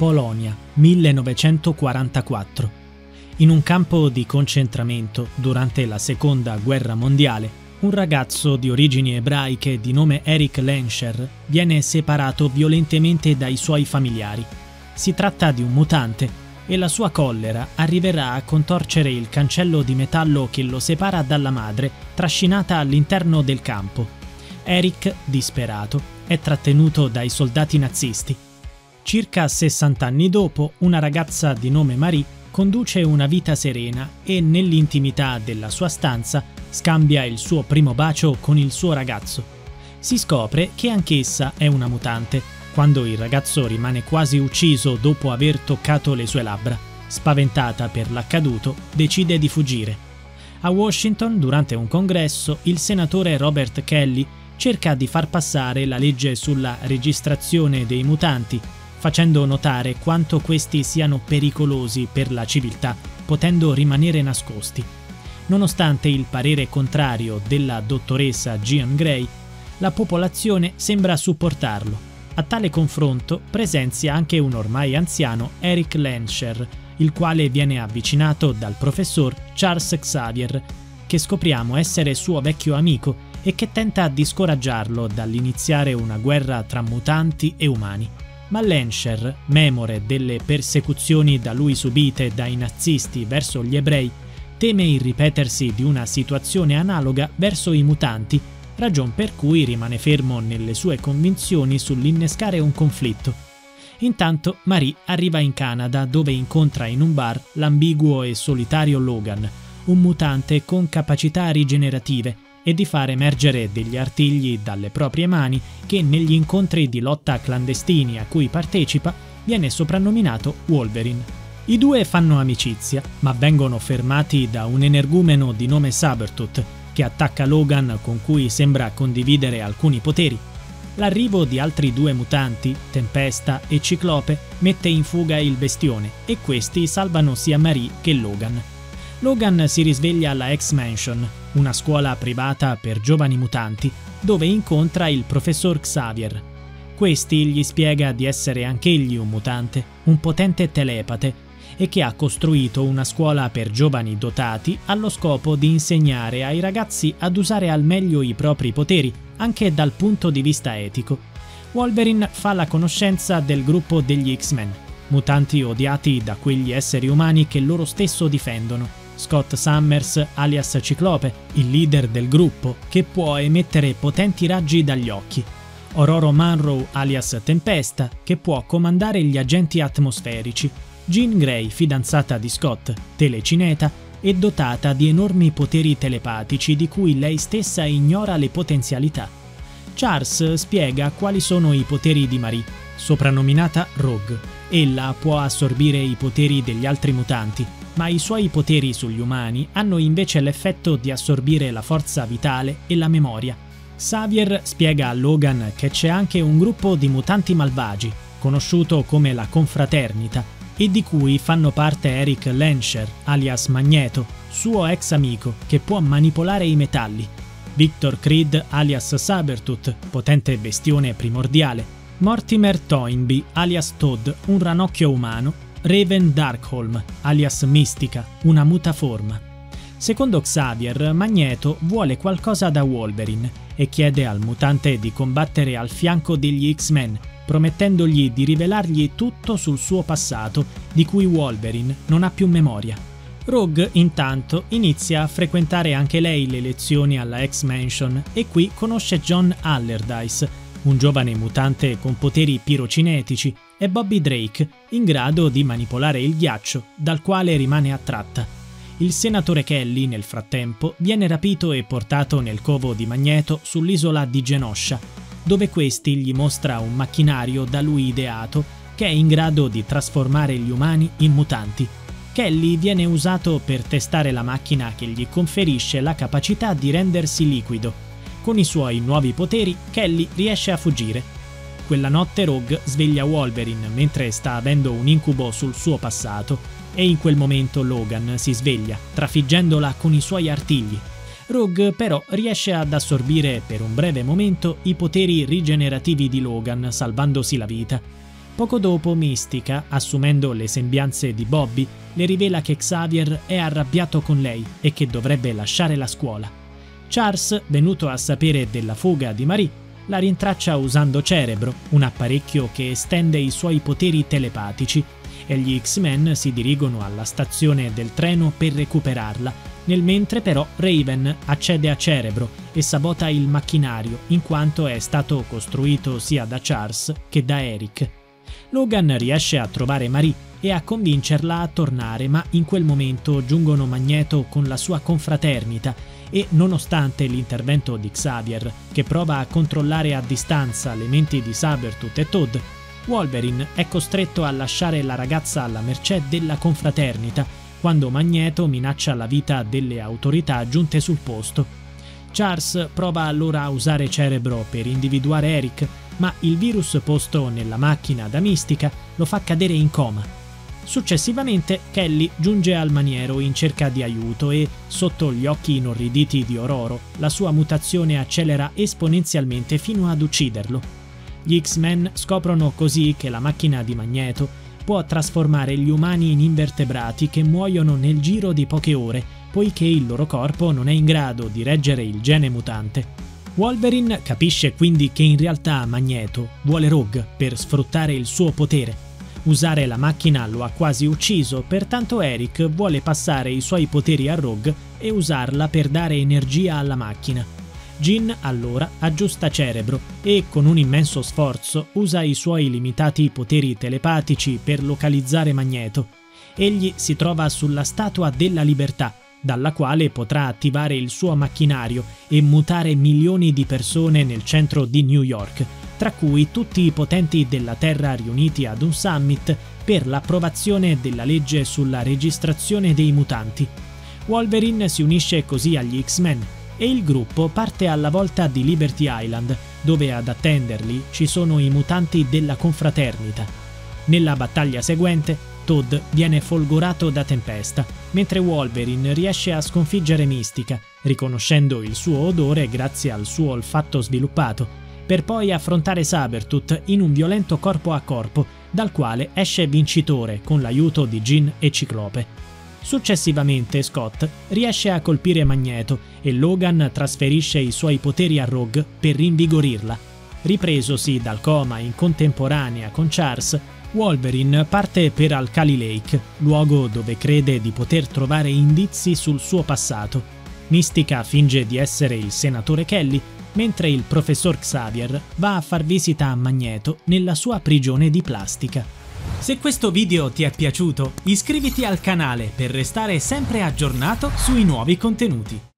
Polonia, 1944. In un campo di concentramento durante la Seconda Guerra Mondiale, un ragazzo di origini ebraiche di nome Eric Lenscher viene separato violentemente dai suoi familiari. Si tratta di un mutante e la sua collera arriverà a contorcere il cancello di metallo che lo separa dalla madre, trascinata all'interno del campo. Eric, disperato, è trattenuto dai soldati nazisti. Circa 60 anni dopo, una ragazza di nome Marie conduce una vita serena e nell'intimità della sua stanza scambia il suo primo bacio con il suo ragazzo. Si scopre che anch'essa è una mutante quando il ragazzo rimane quasi ucciso dopo aver toccato le sue labbra. Spaventata per l'accaduto, decide di fuggire. A Washington, durante un congresso, il senatore Robert Kelly cerca di far passare la legge sulla registrazione dei mutanti, facendo notare quanto questi siano pericolosi per la civiltà, potendo rimanere nascosti. Nonostante il parere contrario della dottoressa Jean Grey, la popolazione sembra supportarlo a tale confronto presenzia anche un ormai anziano Eric Lenscher, il quale viene avvicinato dal professor Charles Xavier, che scopriamo essere suo vecchio amico e che tenta di scoraggiarlo dall'iniziare una guerra tra mutanti e umani. Ma Lenscher, memore delle persecuzioni da lui subite dai nazisti verso gli ebrei, teme il ripetersi di una situazione analoga verso i mutanti ragion per cui rimane fermo nelle sue convinzioni sull'innescare un conflitto. Intanto Marie arriva in Canada dove incontra in un bar l'ambiguo e solitario Logan, un mutante con capacità rigenerative e di far emergere degli artigli dalle proprie mani che negli incontri di lotta clandestini a cui partecipa viene soprannominato Wolverine. I due fanno amicizia, ma vengono fermati da un energumeno di nome Sabertooth che attacca Logan con cui sembra condividere alcuni poteri. L'arrivo di altri due mutanti, Tempesta e Ciclope, mette in fuga il bestione e questi salvano sia Marie che Logan. Logan si risveglia alla X-Mansion, una scuola privata per giovani mutanti, dove incontra il professor Xavier. Questi gli spiega di essere anch'egli un mutante, un potente telepate e che ha costruito una scuola per giovani dotati allo scopo di insegnare ai ragazzi ad usare al meglio i propri poteri, anche dal punto di vista etico. Wolverine fa la conoscenza del gruppo degli X-Men, mutanti odiati da quegli esseri umani che loro stesso difendono. Scott Summers, alias Ciclope, il leader del gruppo, che può emettere potenti raggi dagli occhi. Ororo Munro, alias Tempesta, che può comandare gli agenti atmosferici, Jean Grey, fidanzata di Scott, telecineta, è dotata di enormi poteri telepatici di cui lei stessa ignora le potenzialità. Charles spiega quali sono i poteri di Marie, soprannominata Rogue. Ella può assorbire i poteri degli altri mutanti, ma i suoi poteri sugli umani hanno invece l'effetto di assorbire la forza vitale e la memoria. Xavier spiega a Logan che c'è anche un gruppo di mutanti malvagi, conosciuto come la Confraternita, e di cui fanno parte Eric Lenscher, alias Magneto, suo ex amico che può manipolare i metalli, Victor Creed, alias Sabertooth, potente bestione primordiale, Mortimer Toynbee, alias Todd, un ranocchio umano, Raven Darkholm, alias Mistica, una mutaforma. Secondo Xavier, Magneto vuole qualcosa da Wolverine e chiede al mutante di combattere al fianco degli X-Men promettendogli di rivelargli tutto sul suo passato, di cui Wolverine non ha più memoria. Rogue, intanto, inizia a frequentare anche lei le lezioni alla X-Mansion e qui conosce John Allardyce, un giovane mutante con poteri pirocinetici, e Bobby Drake, in grado di manipolare il ghiaccio, dal quale rimane attratta. Il senatore Kelly, nel frattempo, viene rapito e portato nel covo di Magneto sull'isola di Genosha, dove questi gli mostra un macchinario da lui ideato che è in grado di trasformare gli umani in mutanti. Kelly viene usato per testare la macchina che gli conferisce la capacità di rendersi liquido. Con i suoi nuovi poteri, Kelly riesce a fuggire. Quella notte Rogue sveglia Wolverine mentre sta avendo un incubo sul suo passato e in quel momento Logan si sveglia, trafiggendola con i suoi artigli Rogue però riesce ad assorbire per un breve momento i poteri rigenerativi di Logan, salvandosi la vita. Poco dopo Mystica, assumendo le sembianze di Bobby, le rivela che Xavier è arrabbiato con lei e che dovrebbe lasciare la scuola. Charles, venuto a sapere della fuga di Marie, la rintraccia usando Cerebro, un apparecchio che estende i suoi poteri telepatici, e gli X-Men si dirigono alla stazione del treno per recuperarla, nel mentre però Raven accede a Cerebro e sabota il macchinario in quanto è stato costruito sia da Charles che da Eric. Logan riesce a trovare Marie e a convincerla a tornare, ma in quel momento giungono Magneto con la sua confraternita e nonostante l'intervento di Xavier, che prova a controllare a distanza le menti di Sabertooth e Todd, Wolverine è costretto a lasciare la ragazza alla mercé della confraternita quando Magneto minaccia la vita delle autorità giunte sul posto. Charles prova allora a usare Cerebro per individuare Eric, ma il virus posto nella macchina da Mistica lo fa cadere in coma Successivamente Kelly giunge al maniero in cerca di aiuto e, sotto gli occhi inorriditi di Ororo, la sua mutazione accelera esponenzialmente fino ad ucciderlo. Gli X-Men scoprono così che la macchina di Magneto può trasformare gli umani in invertebrati che muoiono nel giro di poche ore, poiché il loro corpo non è in grado di reggere il gene mutante. Wolverine capisce quindi che in realtà Magneto vuole Rogue per sfruttare il suo potere Usare la macchina lo ha quasi ucciso, pertanto Eric vuole passare i suoi poteri a Rogue e usarla per dare energia alla macchina. Jin allora aggiusta cerebro e con un immenso sforzo usa i suoi limitati poteri telepatici per localizzare Magneto. Egli si trova sulla Statua della Libertà, dalla quale potrà attivare il suo macchinario e mutare milioni di persone nel centro di New York, tra cui tutti i potenti della Terra riuniti ad un summit per l'approvazione della legge sulla registrazione dei mutanti. Wolverine si unisce così agli X-Men e il gruppo parte alla volta di Liberty Island, dove ad attenderli ci sono i mutanti della confraternita. Nella battaglia seguente, Todd viene folgorato da Tempesta, mentre Wolverine riesce a sconfiggere Mistica, riconoscendo il suo odore grazie al suo olfatto sviluppato per poi affrontare Sabertooth in un violento corpo a corpo, dal quale esce vincitore con l'aiuto di Jean e Ciclope. Successivamente Scott riesce a colpire Magneto e Logan trasferisce i suoi poteri a Rogue per rinvigorirla. Ripresosi dal coma in contemporanea con Charles, Wolverine parte per Alkali Lake, luogo dove crede di poter trovare indizi sul suo passato. Mystica finge di essere il senatore Kelly mentre il professor Xavier va a far visita a Magneto nella sua prigione di plastica. Se questo video ti è piaciuto, iscriviti al canale per restare sempre aggiornato sui nuovi contenuti.